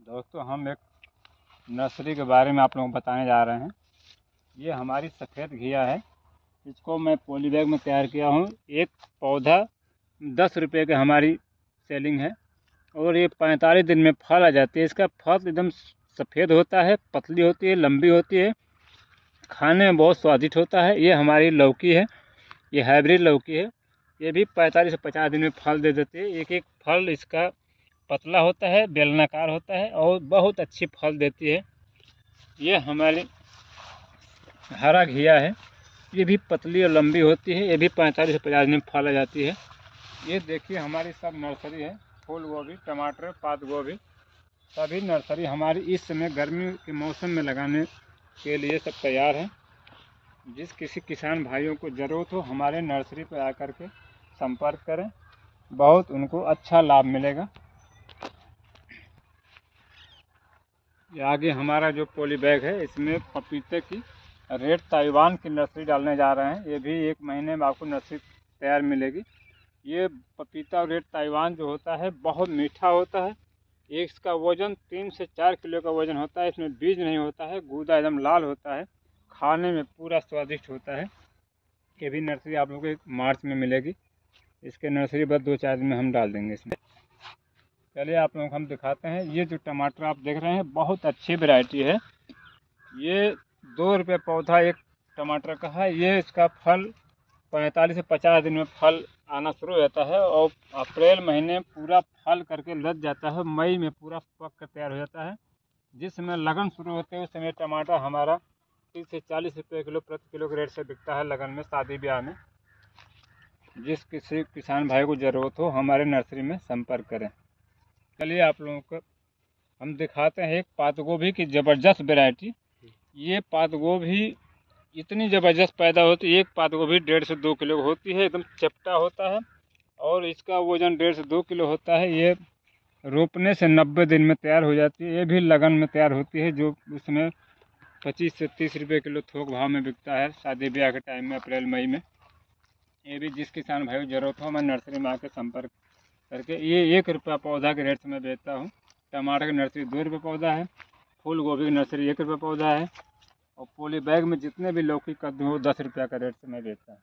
दोस्तों, हम एक नर्सरी के बारे में आप लोगों को बताने जा रहे हैं। ये हमारी सफ़ेद घिया है। इसको मैं पोली बैग में तैयार किया हूँ। एक पौधा दस रुपये की हमारी सेलिंग है और ये पैंतालीस दिन में फल आ जाती है। इसका फल एकदम सफ़ेद होता है, पतली होती है, लंबी होती है, खाने में बहुत स्वादिष्ट होता है। ये हमारी लौकी है, ये हाइब्रिड लौकी है। ये भी पैंतालीस से पचास दिन में फल दे देती है। एक एक फल इसका पतला होता है, बेलनाकार होता है और बहुत अच्छी फल देती है। ये हमारी हरा घिया है। ये भी पतली और लंबी होती है। ये भी पैंतालीस से पचास में फल आ जाती है। ये देखिए, हमारी सब नर्सरी है। फूल गोभी, टमाटर, पात गोभी, सभी नर्सरी हमारी इस समय गर्मी के मौसम में लगाने के लिए सब तैयार हैं। जिस किसी किसान भाइयों को ज़रूरत हो, हमारे नर्सरी पर आकर के संपर्क करें। बहुत उनको अच्छा लाभ मिलेगा। ये आगे हमारा जो पोली बैग है, इसमें पपीते की रेड ताइवान की नर्सरी डालने जा रहे हैं। ये भी एक महीने में आपको नर्सरी तैयार मिलेगी। ये पपीता रेड ताइवान जो होता है, बहुत मीठा होता है। इसका वज़न तीन से चार किलो का वज़न होता है। इसमें बीज नहीं होता है, गूदा एकदम लाल होता है। खाने में पूरा स्वादिष्ट होता है। ये भी नर्सरी आप लोगों को मार्च में मिलेगी। इसके नर्सरी बस दो चार दिन में हम डाल देंगे इसमें। चलिए आप लोगों हम दिखाते हैं। ये जो टमाटर आप देख रहे हैं, बहुत अच्छी वैरायटी है। ये दो रुपये पौधा एक टमाटर का है। ये इसका फल पैंतालीस से पचास दिन में फल आना शुरू हो जाता है और अप्रैल महीने पूरा फल करके लग जाता है। मई में पूरा पक कर तैयार हो जाता है। जिस समय लगन शुरू होते हैं, उस समय टमाटर हमारा तीस से चालीस रुपये किलो प्रति किलो के रेट से बिकता है लगन में, शादी ब्याह में। जिस किसी किसान भाई को ज़रूरत हो, हमारे नर्सरी में संपर्क करें। चलिए आप लोगों को हम दिखाते हैं एक पात गोभी की ज़बरदस्त वैरायटी ये पात गोभी इतनी ज़बरदस्त पैदा होती है, एक पात गोभी डेढ़ से दो किलो होती है, एकदम चपटा होता है और इसका वज़न डेढ़ से दो किलो होता है। ये रोपने से नब्बे दिन में तैयार हो जाती है। ये भी लगन में तैयार होती है, जो उसमें पच्चीस से तीस रुपये किलो थोक भाव में बिकता है शादी ब्याह के टाइम में, अप्रैल मई में। ये भी जिस किसान भाई को ज़रूरत हो मैं नर्सरी में आकर संपर्क करके ये एक रुपया पौधा के रेट से मैं बेचता हूँ। टमाटर की नर्सरी दो रुपये पौधा है, फूल गोभी की नर्सरी एक रुपये पौधा है और पोली बैग में जितने भी लौकी कद्दू हो दस रुपया का रेट से मैं बेचता हूँ।